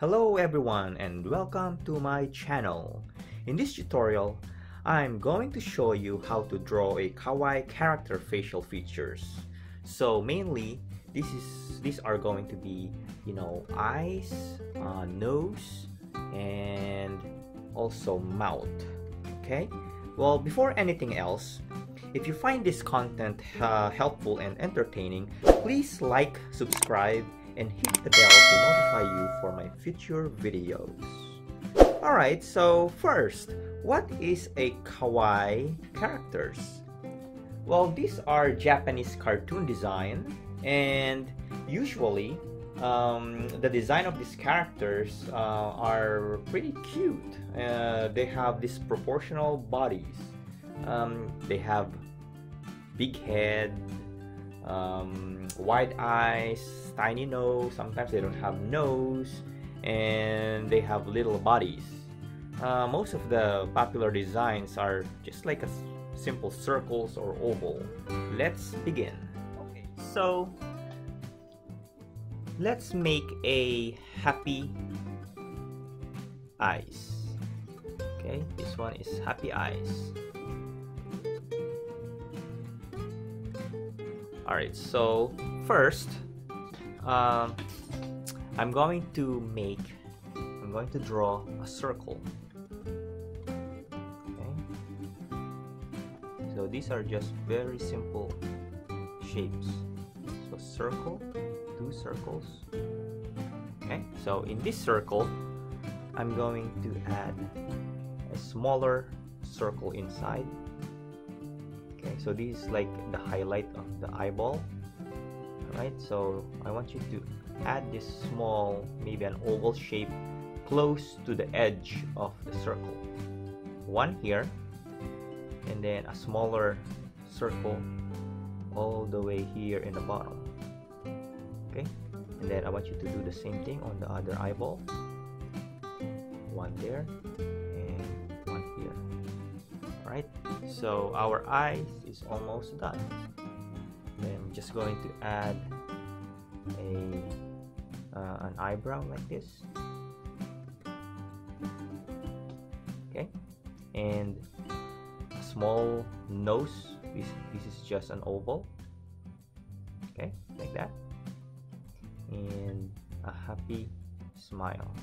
Hello everyone and welcome to my channel. In this tutorial, I'm going to show you how to draw a kawaii character facial features. So mainly, this is these are going to be, you know, eyes, uh, nose, and also mouth. Okay? Well, before anything else, if you find this content uh, helpful and entertaining, please like, subscribe, and hit the bell to notify you for my future videos. Alright, so first, what is a kawaii characters? Well, these are Japanese cartoon design and usually um, the design of these characters uh, are pretty cute. Uh, they have disproportional bodies. Um, they have big head, um, wide eyes, tiny nose. Sometimes they don't have nose, and they have little bodies. Uh, most of the popular designs are just like a simple circles or oval. Let's begin. Okay, so let's make a happy eyes. Okay, this one is happy eyes. Alright, so first, um, I'm going to make, I'm going to draw a circle. Okay, so these are just very simple shapes. So circle, two circles. Okay, so in this circle, I'm going to add a smaller circle inside so this is like the highlight of the eyeball. Right so I want you to add this small maybe an oval shape close to the edge of the circle. One here and then a smaller circle all the way here in the bottom. Okay? And then I want you to do the same thing on the other eyeball. One there so our eyes is almost done. Then I'm just going to add a uh, an eyebrow like this. Okay. And a small nose. This, this is just an oval. Okay like that. And a happy smile.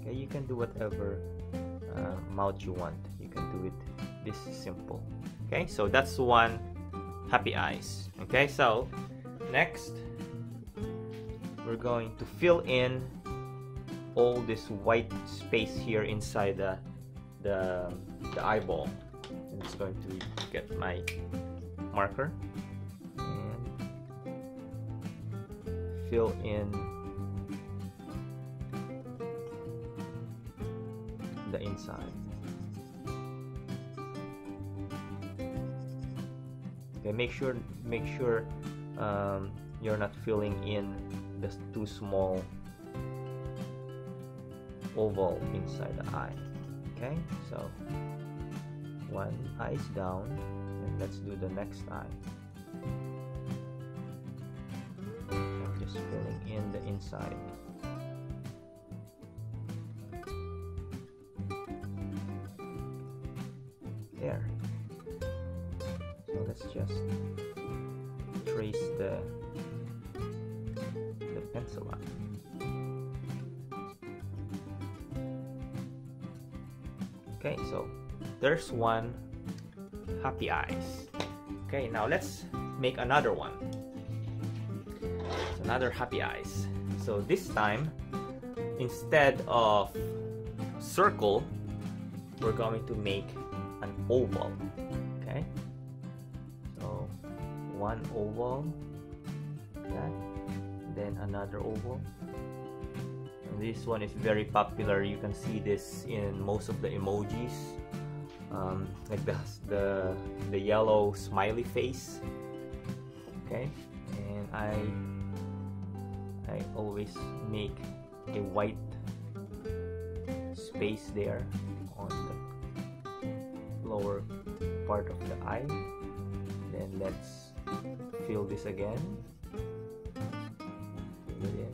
Okay you can do whatever uh, mouth you want can do it this simple. Okay so that's one happy eyes. Okay so next we're going to fill in all this white space here inside the the, the eyeball. I'm just going to get my marker and fill in the inside. Okay, make sure make sure um, you're not filling in the too small oval inside the eye. Okay, so one eye is down, and let's do the next eye. I'm just filling in the inside. there let's just trace the the pencil line okay so there's one happy eyes. Okay now let's make another one. So another happy eyes. So this time instead of circle we're going to make an oval. Okay one oval that then another oval. And this one is very popular. You can see this in most of the emojis. Um, like the, the the yellow smiley face okay? And I I always make a white space there on the lower part of the eye. Then let's fill this again. Okay,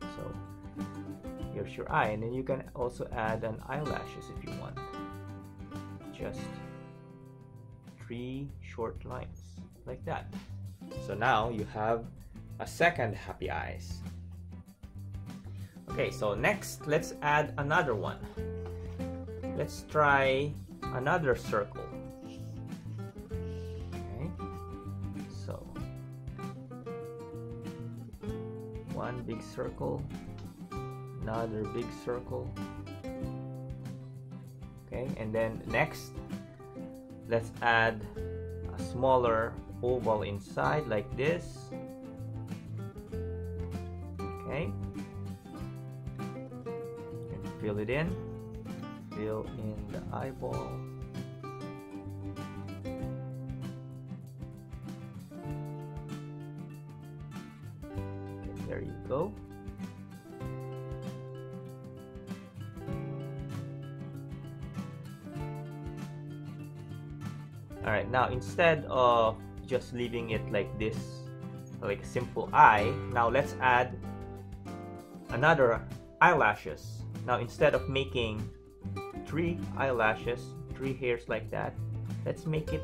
so here's your eye and then you can also add an eyelashes if you want. Just three short lines like that. So now you have a second happy eyes. Okay so next let's add another one let's try another circle. Okay. So one big circle another big circle. Okay and then next let's add a smaller oval inside like this. Okay. And fill it in in the eyeball. Okay, there you go. All right now instead of just leaving it like this like a simple eye now let's add another eyelashes. Now instead of making three eyelashes three hairs like that. Let's make it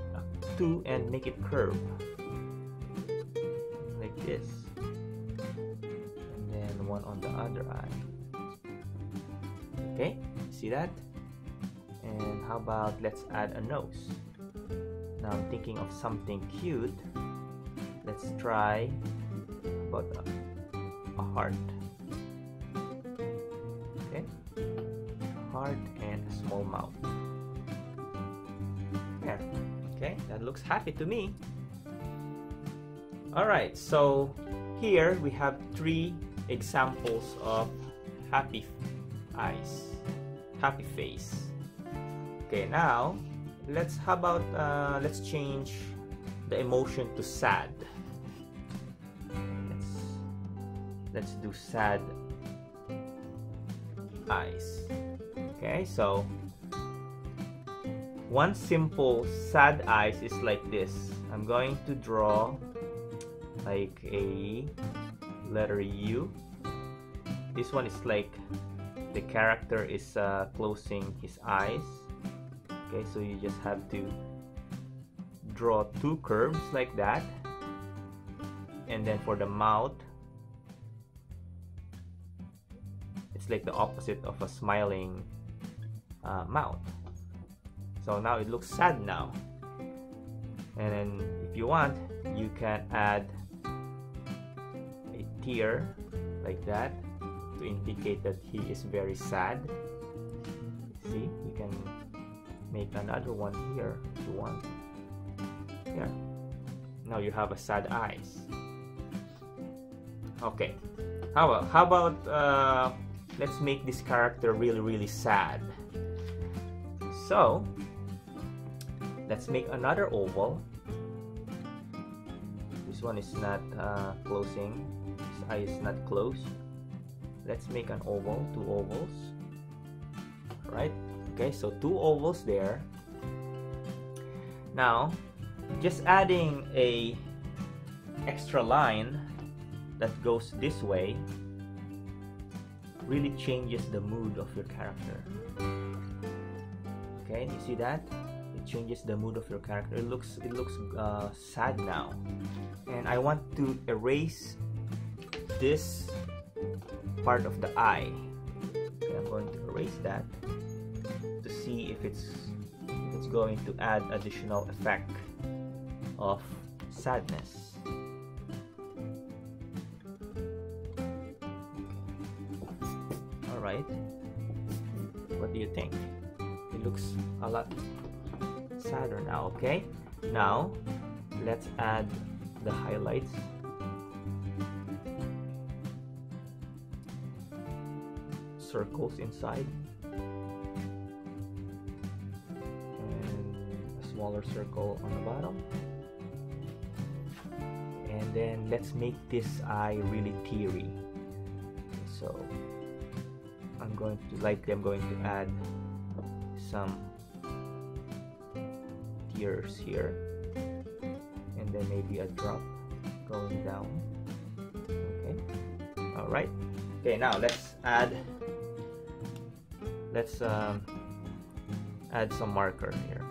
two and make it curve. Like this. And then one on the other eye. Okay see that? And how about let's add a nose? Now I'm thinking of something cute. Let's try about a, a heart that looks happy to me. Alright so here we have three examples of happy eyes happy face. Okay now let's how about uh, let's change the emotion to sad. Let's let's do sad eyes. Okay so one simple sad eyes is like this. I'm going to draw like a letter U. This one is like the character is uh, closing his eyes. Okay so you just have to draw two curves like that. And then for the mouth it's like the opposite of a smiling uh, mouth so now it looks sad now. And then if you want you can add a tear like that to indicate that he is very sad. See you can make another one here if you want. Yeah. Now you have a sad eyes. Okay. How about, how about uh, let's make this character really really sad. So let's make another oval. This one is not uh, closing. This eye is not closed. Let's make an oval two ovals. Right okay so two ovals there. Now just adding a extra line that goes this way really changes the mood of your character. Okay you see that changes the mood of your character it looks it looks uh, sad now and I want to erase this part of the eye okay, I'm going to erase that to see if it's if it's going to add additional effect of sadness. Alright, what do you think? It looks a lot sadder now, okay? Now, let's add the highlights. Circles inside. And a smaller circle on the bottom and then let's make this eye really teary so I'm going to likely I'm going to add some gears here. And then maybe a drop going down. Okay. All right. Okay now let's add let's um, add some marker here.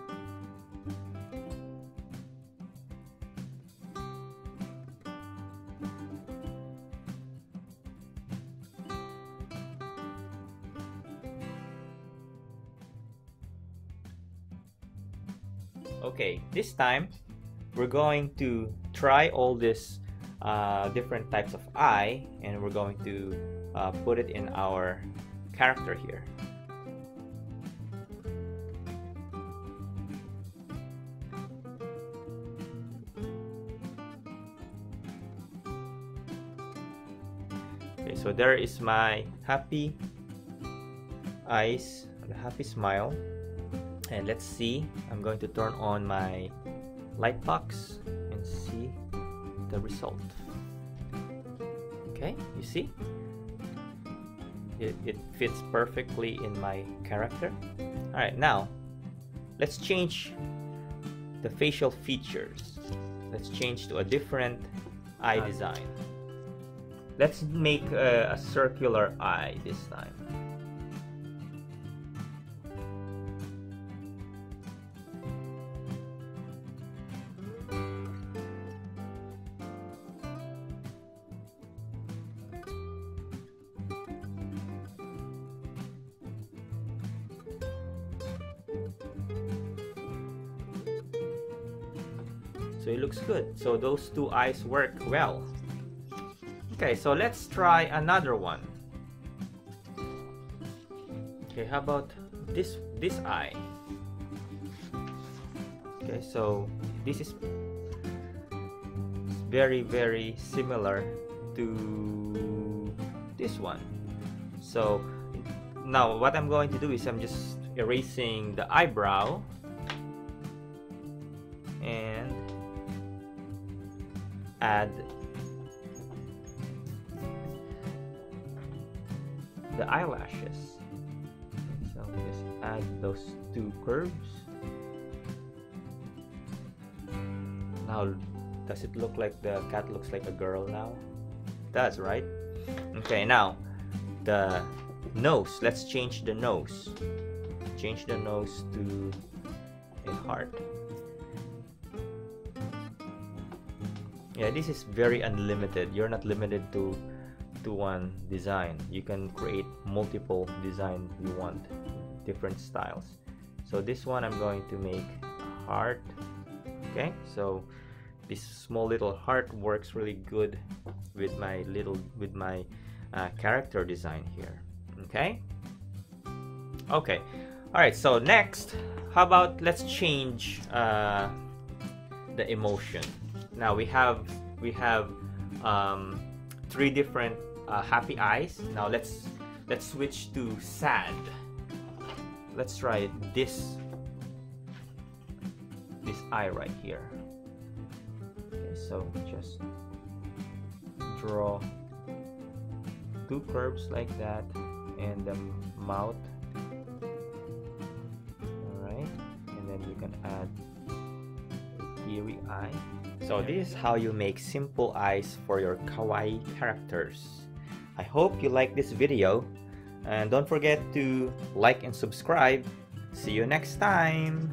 This time we're going to try all these uh, different types of eye and we're going to uh, put it in our character here. Okay so there is my happy eyes the happy smile and let's see I'm going to turn on my light box and see the result. Okay you see? It, it fits perfectly in my character. Alright now let's change the facial features. Let's change to a different eye design. Let's make a, a circular eye this time so it looks good. So those two eyes work well. Okay so let's try another one. Okay how about this this eye? Okay so this is very very similar to this one. So now what I'm going to do is I'm just erasing the eyebrow add the eyelashes. So just add those two curves. Now does it look like the cat looks like a girl now? Does right? Okay now the nose. Let's change the nose. Change the nose to a heart yeah this is very unlimited. You're not limited to to one design. You can create multiple design you want different styles. So this one I'm going to make heart okay? So this small little heart works really good with my little with my uh, character design here okay? Okay. All right so next how about let's change uh, the emotion. Now we have we have um, three different uh, happy eyes. Now let's let's switch to sad. Let's try this this eye right here. Okay so just draw two curves like that and the mouth. Alright and then you can add eye so this is how you make simple eyes for your kawaii characters. I hope you like this video and don't forget to like and subscribe. See you next time!